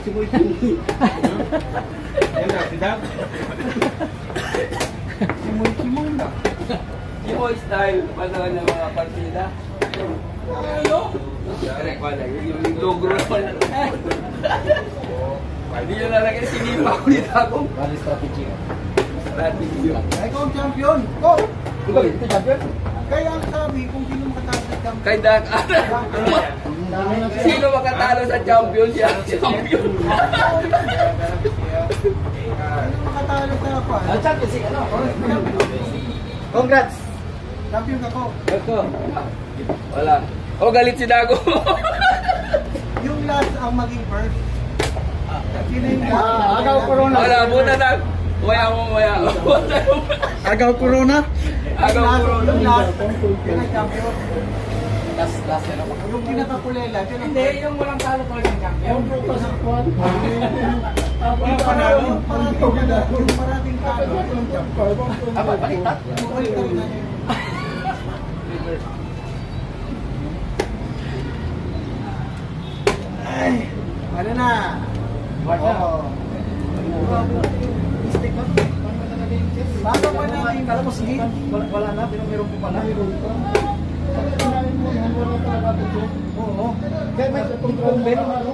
si Boy Chunky. Yan na, si Dab. Simul-simul na. Kimoy style, panahon ng mga partida. Ano? Correct pala, yung yung logo na pala. Hindi nyo nalagay, sinipa ko ni Dagong. Bali strategy. Strategy yun. Ay, ikaw ang champion. Go! Ikaw, ito champion? Kaya ang sabi, kung sino makatalo sa champion. Kay na siya. Makatalo sa champion siya? Champion. Makatalo sa apa? Ah, champion si ano? Champion. Congrats! Champion ako. Ito. Wala. Oh, galit si Dago. Yung last ang maging first. Yung last? Ah, agaw corona. Wala, buta na. Maya mo, maya. Agaw Corona? Agaw Yung last, corona. yung last, yun ang champion. Last, last ano? Yung pinakapulela, yun ang Hindi, yung walang talo pa rin champion. Yung puto sa squad. Yung panalo, yung parating talo, yung parating talo, yung champion. Aba, baliktad. Balik ka rin na yun. Ay, ano na? Oo. Bago pa natin Kala mo sige? Wala, wala na, pero meron po pala. Oo. Kaya may meron ano?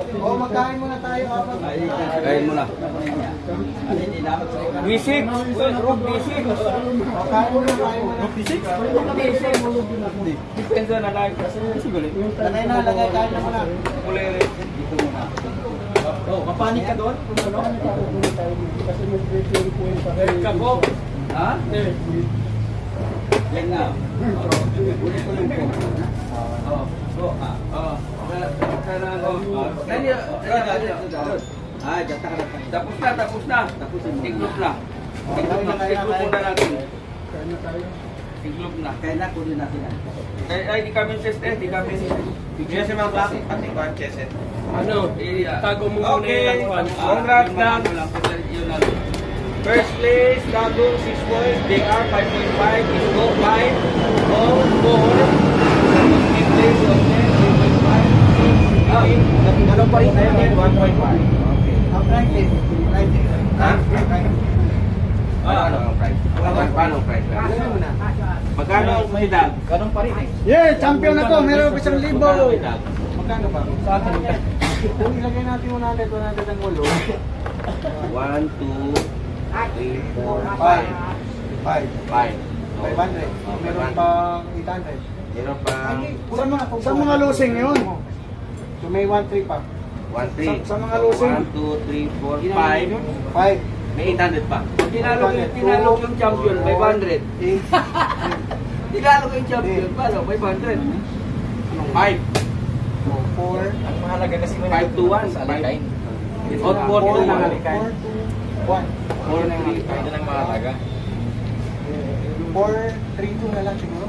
Oo, magkain muna tayo. Kain mo na. Bisik. Rock bisik. Kain muna tayo muna. Depensa na lang. Bisik. Lagay na, lagay, kain na muna. Kulere. Oh, mapanik ka doon? Kung ano? Kabok. Ha? Yan na. Ulit ko yung po. Oh, oh, ah, oh. Kana oh. Nanya, Ah, jata ka na. Tapos na, tapos na. Tapos na. Tiglop na. Tiglop na. Tiglop muna natin. Tiglop na. Kaya na, kunin natin yan. Ay, ay, di kami sister, di kami Kaya si Mga Bakit, pati ko ang cheset. Ano? Tago mo muna Okay. yung lang. Congrats, Dam. Yun lang. Dagong 6 points, JR 5.5, Isko 5, Bong 4, fifth place, Jose 3.5, Ah, Ano pa rin tayo? 1.5. Okay. Ang practice. Practice. Ha? Ah, Ano ang price? Paano ang price? Magkano ang may dag? Ganun pa rin eh. Yeah, champion ako. Meron pa isang libo. Magkano ba? Sa akin, Kung ilagay natin 100, 100 ang ulo. 1, 2, 3, 4, 5. 5. 5. 5. 500. Oh, Meron 500. pang 800. Meron pang Sa mga, sa mga losing yun. So may 1-3 pa. 1, 3. Sa- sa mga losing. 1, 2, 3, 4, 5. 5. May 800 pa. Tinalo yung, tinalo yung champion, 500. 8. Tinalo yung champion, paano? 500. 5. 4. ang mahalaga kasi mo Five to one. Sa alikay. Out 4 to 1. 4 to 1. 4, 3, Ito lang mahalaga. 4, 3, 2 na lang siguro.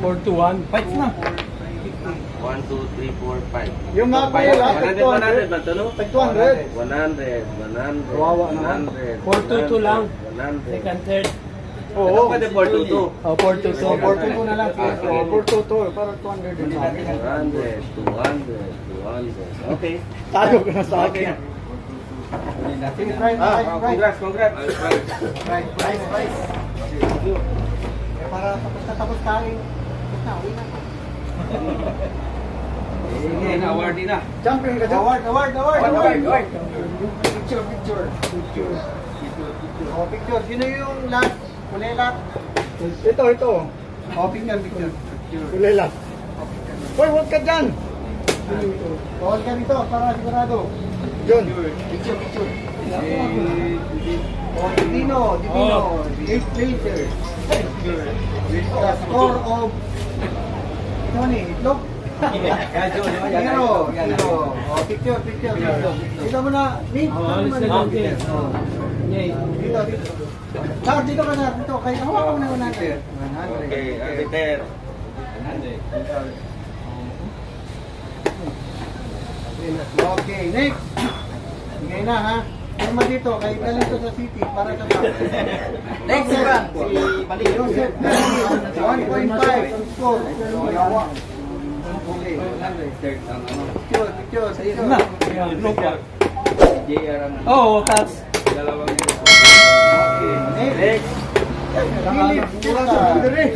4 to 1. Fights na. 1, 2, 3, 4, 5. Yung mga Five. pala, 100, 100 ba ito, no? Tag 200. 100, 100. Kawawa naman. 100. 422 lang. 100. Second, third. Oo. Pwede 422. Oh, 4 to 2. So, 4 to 2 na lang. Ah, sige. Oh, 4 to 2. Parang 200 din sa akin. 100, 200, 200. Okay. Tago ka na sa akin. Sige, try, try, try. congrats, congrats. Try, try, try. Para tapos na tapos tayo. Tapos na, uwi na. Sige, na-awardee na. Champion ka. Award, award, award, Award, award. Picture, picture. Picture. Oh, picture. Sino yung last? Kulelat. Ito, ito. Oh, picture, picture. Picture. Kulela. Oh. Hoy, huwag ka dyan. Bawal ka dito para sigurado. Yun. Picture, picture. Oh, Divino, Divino. Eight placer. The score of Tony, look. Zero, zero. Oh, picture, picture, picture. Dito mo na, Nick. Dito, dito. Sir, dito ka na, dito. Kaya hawakan mo na 100. 100. Okay, arbiter. Okay, next. Bigay na ha. Firma dito, kay galing to sa city para sa Next. Frank. Si Balik. Joseph, 1.5 ang score. Yawa. Okay. Third ang ano. Picture, picture, picture. Na. Group pa. JR ang. Oo, tapos. Dalawang Okay. Next. Next. Philip, Philip, Philip,